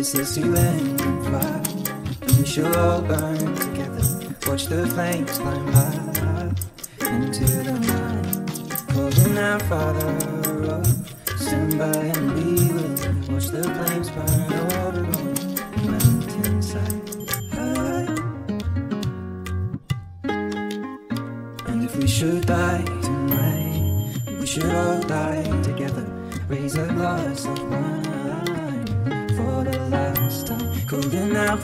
this is to end fire, then we shall all burn together. Watch the flames climb high into the night. Calling out, Father, oh, stand by and we will watch the flames burn over the mountainside. And if we should die tonight, we should all die together. Raise a glass of wine for the last time. Calling out,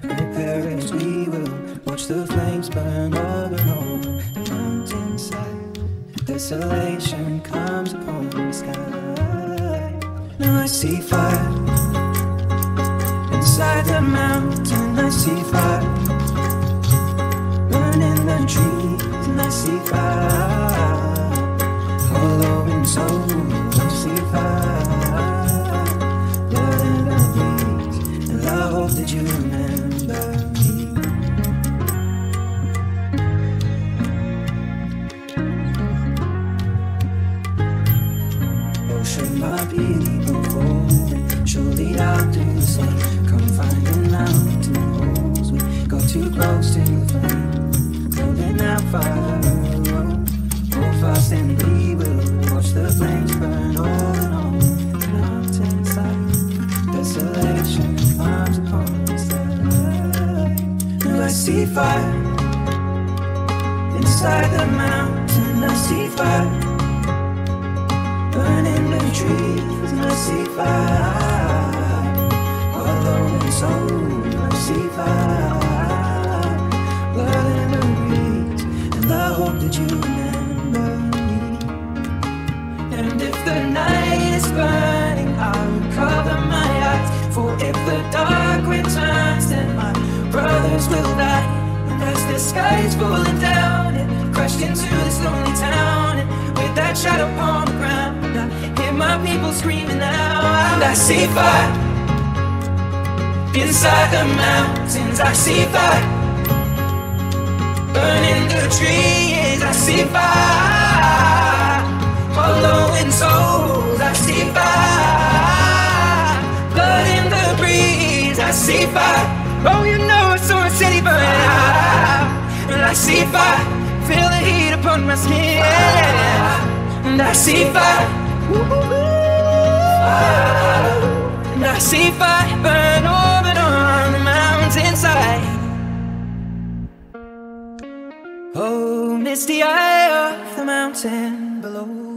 prepare as we will watch the flames burn up over on the mountainside. Desolation comes upon the sky. Now I see fire inside the mountain. I see fire burning the trees, and I see fire. Following souls, my falling? Surely I'll do the same. Come find finding mountain holes. We got too close to the flame. Calling out fire. Hold fast and we will watch the flames burn on and on. The mountainside. Desolation comes upon us. Now I see fire. Inside the mountain, I see fire the trees, and see fire. Following soul, I see fire. Blood in the breeze, and I hope that you remember me. And if the night is burning, I will cover my eyes. For if the dark returns, then my brothers will die. And as the sky is falling down, and crashed into this lonely town, and with that shadow upon the ground, people screaming out. I see fire inside the mountains. I see fire burning the trees. I see fire following souls. I see fire blood in the breeze. I see fire. Oh, you know it's so city burning out. And I see fire, feel the heat upon my skin. And I see fire. And I see fire burn over on the mountainside. Oh, misty eye of the mountain below.